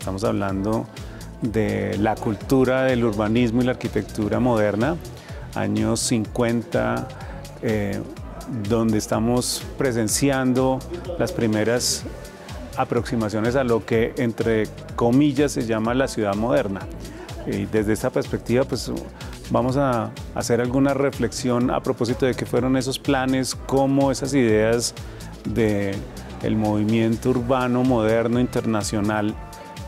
Estamos hablando de la cultura del urbanismo y la arquitectura moderna, años 50, eh, donde estamos presenciando las primeras aproximaciones a lo que entre comillas se llama la ciudad moderna. Y desde esta perspectiva, pues vamos a hacer alguna reflexión a propósito de qué fueron esos planes, cómo esas ideas del el movimiento urbano moderno internacional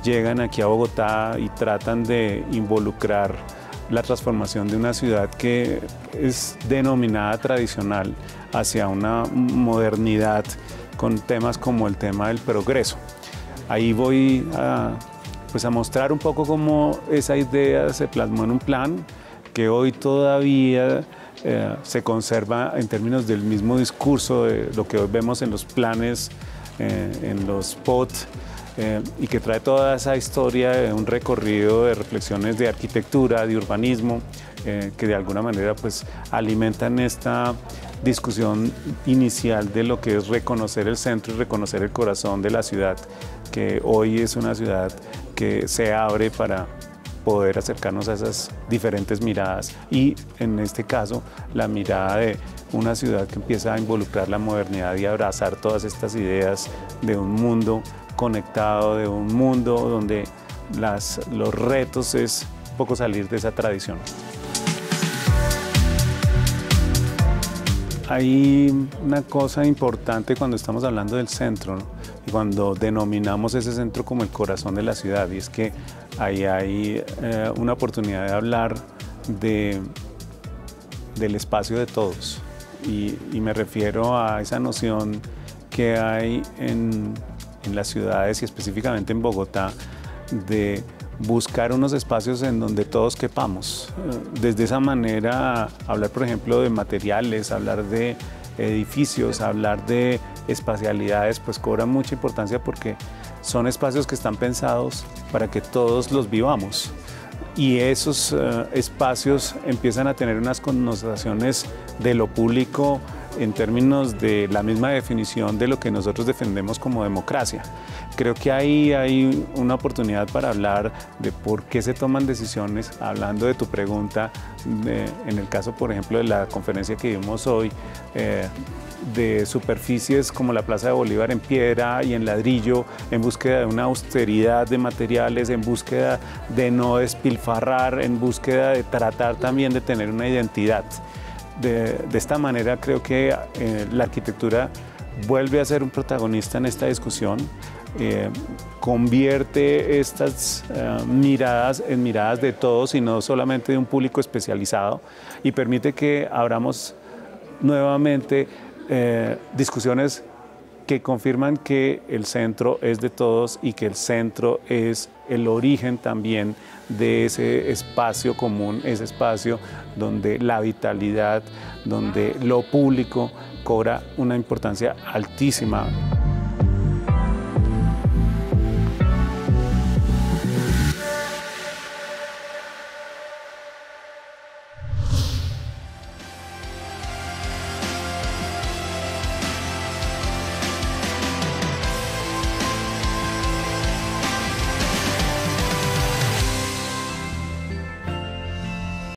llegan aquí a Bogotá y tratan de involucrar la transformación de una ciudad que es denominada tradicional hacia una modernidad con temas como el tema del progreso. Ahí voy a, pues a mostrar un poco cómo esa idea se plasmó en un plan que hoy todavía eh, se conserva en términos del mismo discurso de lo que hoy vemos en los planes, eh, en los POT, eh, y que trae toda esa historia de un recorrido de reflexiones de arquitectura, de urbanismo, que de alguna manera pues alimentan esta discusión inicial de lo que es reconocer el centro y reconocer el corazón de la ciudad, que hoy es una ciudad que se abre para poder acercarnos a esas diferentes miradas y en este caso la mirada de una ciudad que empieza a involucrar la modernidad y abrazar todas estas ideas de un mundo conectado, de un mundo donde las, los retos es un poco salir de esa tradición. Hay una cosa importante cuando estamos hablando del centro y cuando denominamos ese centro como el corazón de la ciudad y es que ahí hay eh, una oportunidad de hablar de, del espacio de todos y, me refiero a esa noción que hay en, en las ciudades y específicamente en Bogotá de buscar unos espacios en donde todos quepamos. Desde esa manera, hablar, por ejemplo, de materiales, hablar de edificios, hablar de espacialidades, pues cobra mucha importancia porque son espacios que están pensados para que todos los vivamos. Y esos eh, espacios empiezan a tener unas connotaciones de lo público en términos de la misma definición de lo que nosotros defendemos como democracia. Creo que ahí hay una oportunidad para hablar de por qué se toman decisiones, hablando de tu pregunta, en el caso, por ejemplo, de la conferencia que vimos hoy, eh, de superficies como la Plaza de Bolívar en piedra y en ladrillo, en búsqueda de una austeridad de materiales, en búsqueda de no despilfarrar, en búsqueda de tratar también de tener una identidad. De, esta manera creo que eh, la arquitectura vuelve a ser un protagonista en esta discusión, eh, convierte estas eh, miradas en miradas de todos y no solamente de un público especializado y permite que abramos nuevamente discusiones que confirman que el centro es de todos y que el centro es el origen también de ese espacio común, ese espacio donde la vitalidad, donde lo público cobra una importancia altísima.